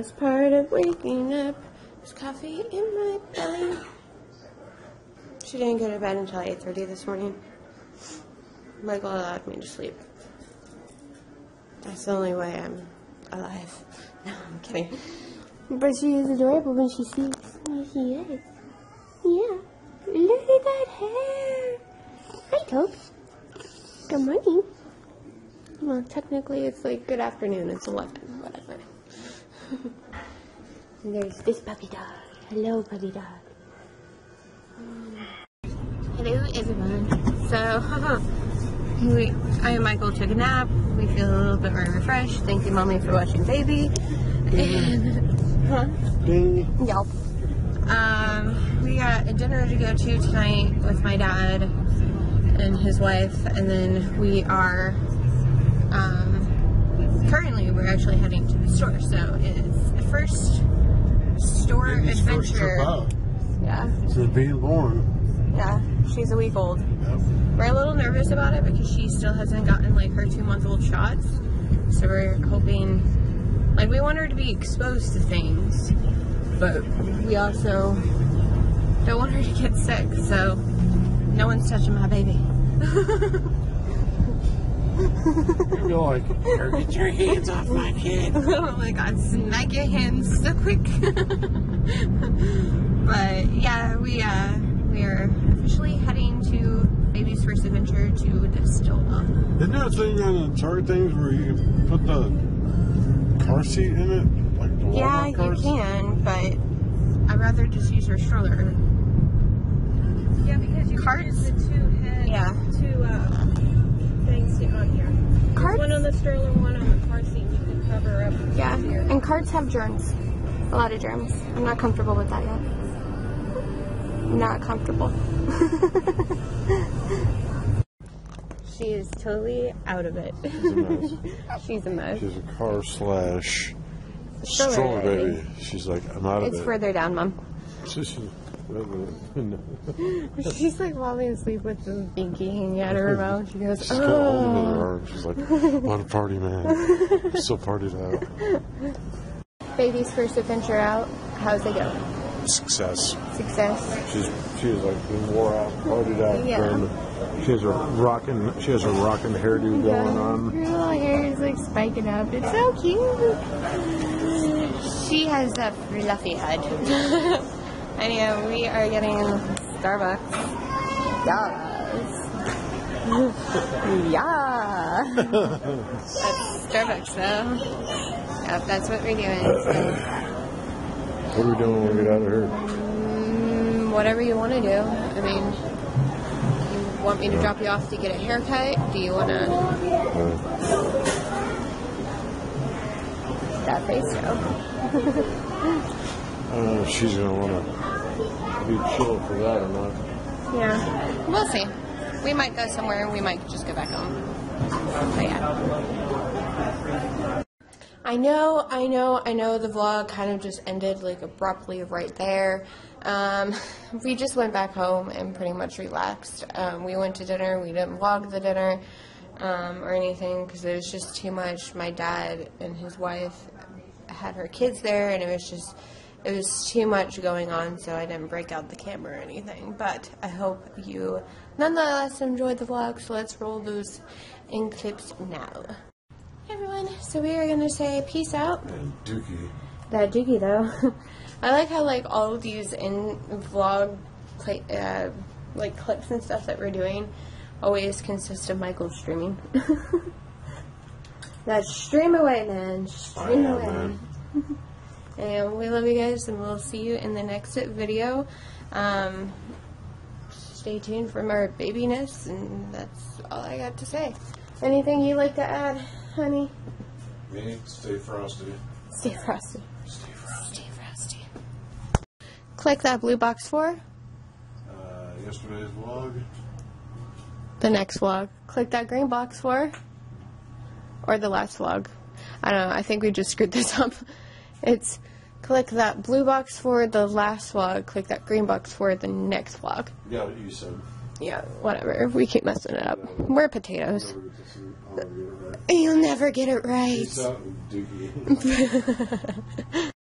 best part of waking up is coffee in my belly. She didn't go to bed until 8.30 this morning. Michael allowed me to sleep. That's the only way I'm alive. No, I'm kidding. But she is adorable when she sleeps. Yes, she is. Yeah. Look at that hair. Hi, Topes. Good morning. Well, technically it's like good afternoon. It's 11. And there's this puppy dog. Hello, puppy dog. Hello, everyone. So, we, I and Michael took a nap. We feel a little bit more refreshed. Thank you, Mommy, for watching Baby. And, huh? Ding. Yelp. Um, we got a dinner to go to tonight with my dad and his wife, and then we are um, actually heading to the store. So it's the first store Baby's first adventure. trip out Yeah, since being born. yeah. She's a week old. Yep. We're a little nervous about it because she still hasn't gotten like her two month old shots. So we're hoping, like, we want her to be exposed to things, but we also don't want her to get sick. So no one's touching my baby. You're like, get your hands off my kid. oh my god, smack your hands so quick. but yeah, we uh we are officially heading to baby's first adventure to Distilla. Isn't there a thing on the Target things where you can put the car seat in it? Like the Yeah, Walmart you can, but I'd rather just use her stroller. Yeah, because you Carts? can use the two head, Yeah. The stroller, one on the car seat. You can cover up. Yeah, easier. and carts have germs. A lot of germs. I'm not comfortable with that yet. Not comfortable. she is totally out of it. She's a mess. She's a car slash Stroller stroller baby. baby. She's like, I'm out of It's it. It's further down, Mom. She's- She's like falling asleep with the binky hanging out of her mouth. She goes, She's got a hold of her oh. arm. She's like, what a party, man. I'm so partied out. Baby's first adventure out. How's it go? Success. Success. She's she is like wore out, partied out. Yeah. and She has a rocking. She has a rocking hairdo going on. Her little hair is like spiking up. It's so cute. She has a fluffy head. And yeah, we are getting Starbucks. Yes. yeah. That's Starbucks though. Yep, that's what we're doing. So, What are we doing when we get out of here? mm, whatever you want to do. I mean, you want me to drop you off to get a haircut? Do you want to? Uh, That face show. I don't know if she's gonna want to be chill for that or not. Yeah, we'll see. We might go somewhere. We might just go back home. But yeah. I know, I know, I know the vlog kind of just ended like abruptly right there. Um, we just went back home and pretty much relaxed. Um, we went to dinner. We didn't vlog the dinner um, or anything because it was just too much. My dad and his wife had her kids there, and it was just it was too much going on, so I didn't break out the camera or anything. But I hope you nonetheless enjoyed the vlog. So let's roll those in clips now. Hey everyone, so we are gonna say peace out. And Dookie. That Dookie though, I like how like all of these in vlog play, uh, like clips and stuff that we're doing always consist of Michael streaming. that stream away, man. Stream away. man. And we love you guys, and we'll see you in the next video. Um, stay tuned for more babiness, and that's all I got to say. Anything you'd like to add, honey? Me, stay frosty. Stay frosty. Stay frosty. Stay frosty. Click that blue box for Uh, yesterday's vlog. the next vlog. Click that green box for or the last vlog. I don't know. I think we just screwed this up. It's click that blue box for the last vlog. Click that green box for the next vlog. Yeah, what you said. Yeah, whatever. We keep messing it up. We're potatoes. Never get to see- I'll get it right. You'll never get it right. Peace out, Dookie.